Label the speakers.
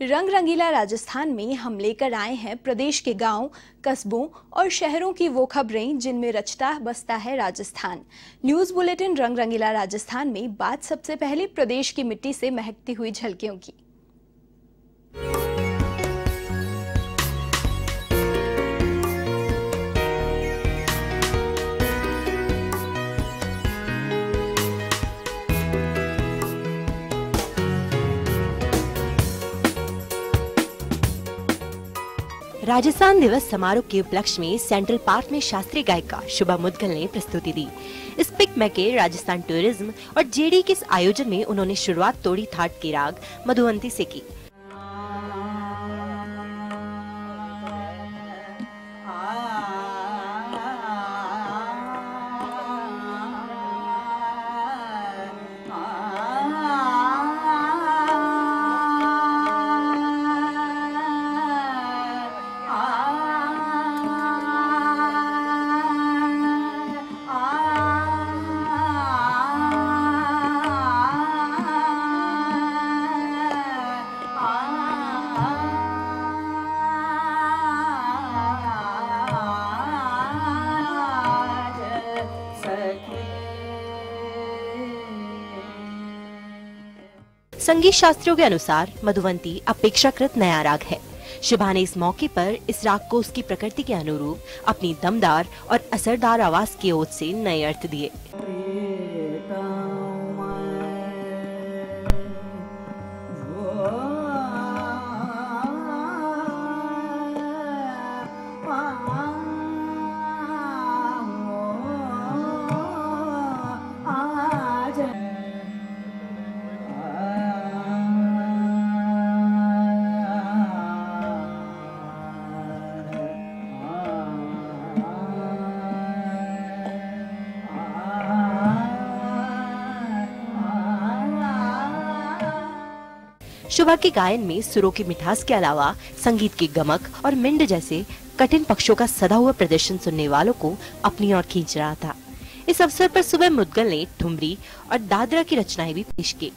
Speaker 1: रंग रंगीला राजस्थान में हम लेकर आए हैं प्रदेश के गाँव, कस्बों और शहरों की वो खबरें जिनमें रचता बसता है राजस्थान। न्यूज़ बुलेटिन रंग रंगीला राजस्थान में बात सबसे पहले प्रदेश की मिट्टी से महकती हुई झलकियों की।
Speaker 2: राजस्थान दिवस समारोह के उपलक्ष्य में सेंट्रल पार्क में शास्त्रीय गायिका शुभा मुदगल ने प्रस्तुति दी। इस पिक में के राजस्थान टूरिज़्म और जेडी के इस आयोजन में उन्होंने शुरुआत तोड़ी थाट की राग, मधुवंती से की। संगीत शास्त्रियों के अनुसार, मधुवंती अपेक्षाकृत नया राग है। शिभा ने इस मौके पर इस राग को उसकी प्रकृति के अनुरूप अपनी दमदार और असरदार आवाज़ की ओर से नए अर्थ दिए। शुभा के गायन में सुरों की मिठास के अलावा संगीत की गमक और मिंड जैसे कठिन पक्षों का सदा हुआ प्रदर्शन सुनने वालों को अपनी ओर खींच रहा था। इस अवसर पर सुबह मुदगल ने ठुमरी और दादरा की रचनाएँ भी पेश की।